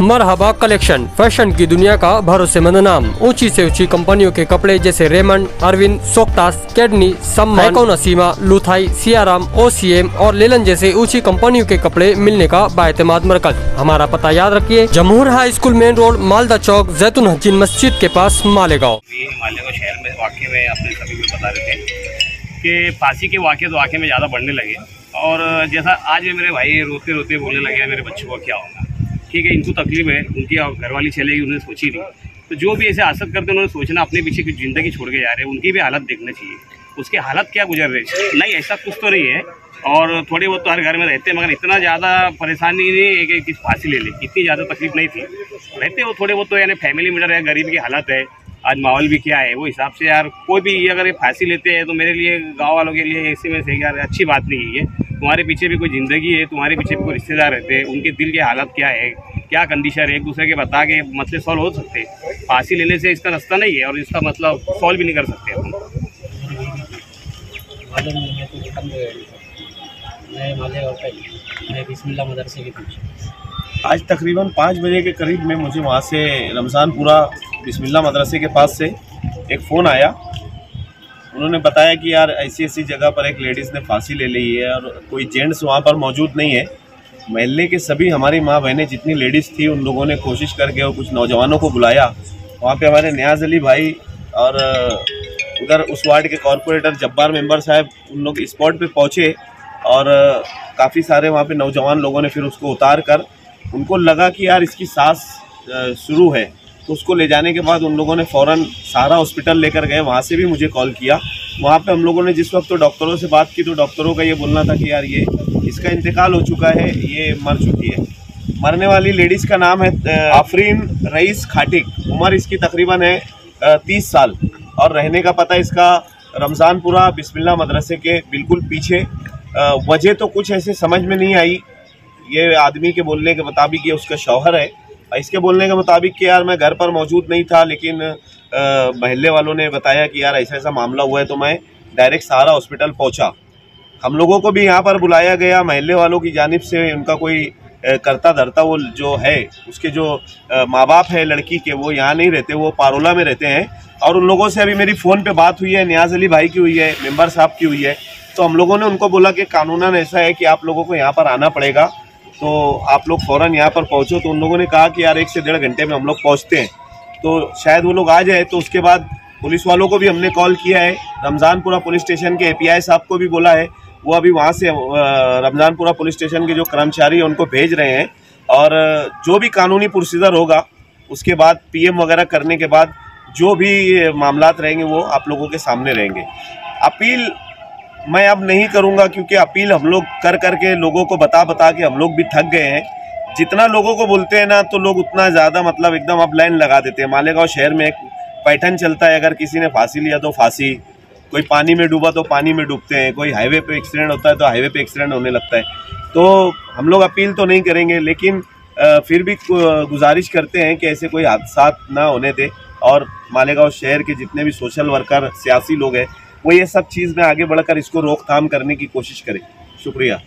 मरहबा collection fashion की दुनिया का भरोसेमंद नाम। ऊँची से ऊँची कंपनियों के कपड़े जैसे रेमंड अरविंद सोक्टास कैडनी सम्मान। नसीमा लुथाई सियाराम ओसीएम और लेलन जैसे ऊँची कंपनियों के कपड़े मिलने का बाएतमाद मरकज। हमारा पता याद रखिए Jamhoor high school main road Malda चौक जैतून हजीन मस्जिद के पास मालेगांव। ये शहर में वाक़े में अपने सभी को बता रहे थे कि फांसी के वाक़े तो वाक़े में ज़्यादा बढ़ने लगे। और जैसा आज मेरे भाई रोते रोते बोलने लगे मेरे बच्चों को क्या होगा? ठीक है इनको तकलीफ़ है, उनकी घर वाली चलेगी उन्होंने सोची नहीं। तो जो भी ऐसे आसत करते हैं, उन्होंने सोचना अपने पीछे की ज़िंदगी छोड़ के जा रहे हैं, उनकी भी हालत देखना चाहिए। उसके हालत क्या गुजर रहे हैं? नहीं, ऐसा कुछ तो नहीं है। और थोड़ी बहुत तो हर घर में रहते हैं, मगर इतना ज़्यादा परेशानी नहीं है कि फांसी ले ले। इतनी ज़्यादा तकलीफ़ नहीं थी। रहते वो थोड़े बहुत तो यानी फैमिली मीटर है गरीब की हालत है। आज माहौल भी क्या है? वो हिसाब से यार, कोई भी अगर ये फांसी लेते हैं तो मेरे लिए गाँव वालों के लिए ऐसे में से यार अच्छी बात नहीं है तुम्हारे पीछे भी कोई ज़िंदगी है, तुम्हारे पीछे भी कोई रिश्तेदार रहते हैं, उनके दिल के हालत क्या है? क्या कंडीशन है? एक दूसरे के बता के मसले सॉल्व हो सकते हैं। फांसी लेने से इसका रास्ता नहीं है और इसका मतलब सॉल्व भी नहीं कर सकते नहीं मैं मैं बिस्मिल्लाह मदरसे के पीछे। आज तकरीबन पाँच बजे के करीब में मुझे वहाँ से रमज़ानपुरा बिस्मिल्लाह मदरसे के पास से एक फ़ोन आया। उन्होंने बताया कि यार ऐसी ऐसी जगह पर एक लेडीज़ ने फांसी ले ली है और कोई जेंट्स वहाँ पर मौजूद नहीं है। महल्ले के सभी हमारी माँ बहनें जितनी लेडीज़ थी, उन लोगों ने कोशिश करके और कुछ नौजवानों को बुलाया। वहाँ पे हमारे न्याज अली भाई और उधर उस वार्ड के कॉरपोरेटर जब्बार मेंबर साहब उन लोग स्पॉट पे पहुँचे। और काफ़ी सारे वहाँ पे नौजवान लोगों ने फिर उसको उतार कर उनको लगा कि यार इसकी सांस शुरू है। तो उसको ले जाने के बाद उन लोगों ने फ़ौरन सारा हॉस्पिटल लेकर गए। वहाँ से भी मुझे कॉल किया। वहाँ पे हम लोगों ने जिस वक्त तो डॉक्टरों से बात की तो डॉक्टरों का ये बोलना था कि यार ये, इसका इंतकाल हो चुका है, ये मर चुकी है। मरने वाली लेडीज़ का नाम है आफरीन रईस खाटिक। उम्र इसकी तकरीबन है तीस साल। और रहने का पता इसका रमज़ानपुरा बिस्मिल्ला मदरसे के बिल्कुल पीछे। वजह तो कुछ ऐसे समझ में नहीं आई। ये आदमी के बोलने के मुताबिक ये उसका शौहर है। इसके बोलने के मुताबिक कि यार मैं घर पर मौजूद नहीं था, लेकिन महल्ले वालों ने बताया कि यार ऐसा ऐसा मामला हुआ है तो मैं डायरेक्ट सहारा हॉस्पिटल पहुँचा। हम लोगों को भी यहाँ पर बुलाया गया, महल्ले वालों की जानब से उनका कोई करता धरता वो जो है, उसके जो माँ बाप है लड़की के, वो यहाँ नहीं रहते, वो पारोला में रहते हैं। और उन लोगों से अभी मेरी फ़ोन पे बात हुई है, न्याज अली भाई की हुई है, मेंबर साहब की हुई है। तो हम लोगों ने उनको बोला कि कानूनन ऐसा है कि आप लोगों को यहाँ पर आना पड़ेगा। तो आप लोग फ़ौरन यहाँ पर पहुँचो। तो उन लोगों ने कहा कि यार, एक से डेढ़ घंटे में हम लोग पहुँचते हैं। तो शायद वो लोग आ जाए। तो उसके बाद पुलिस वालों को भी हमने कॉल किया है। रमज़ानपुरा पुलिस स्टेशन के एपीआई साहब को भी बोला है। वो अभी वहाँ से रमज़ानपुरा पुलिस स्टेशन के जो कर्मचारी हैं, उनको भेज रहे हैं। और जो भी कानूनी प्रोसीजर होगा, उसके बाद पीएम वगैरह करने के बाद जो भी मामला रहेंगे, वो आप लोगों के सामने रहेंगे। अपील मैं अब नहीं करूँगा क्योंकि अपील हम लोग कर कर के लोगों को बता बता के हम लोग भी थक गए हैं। जितना लोगों को बोलते हैं ना तो लोग उतना ज़्यादा मतलब एकदम अब लाइन लगा देते हैं। मालेगांव शहर में एक पैटर्न चलता है, अगर किसी ने फांसी लिया तो फांसी। कोई पानी में डूबा तो पानी में डूबते हैं। कोई हाईवे पे एक्सीडेंट होता है तो हाईवे पे एक्सीडेंट होने लगता है। तो हम लोग अपील तो नहीं करेंगे, लेकिन फिर भी गुजारिश करते हैं कि ऐसे कोई हादसा ना होने दे। और मालेगांव शहर के जितने भी सोशल वर्कर, सियासी लोग हैं वो ये सब चीज़ में आगे बढ़कर इसको रोकथाम करने की कोशिश करें। शुक्रिया।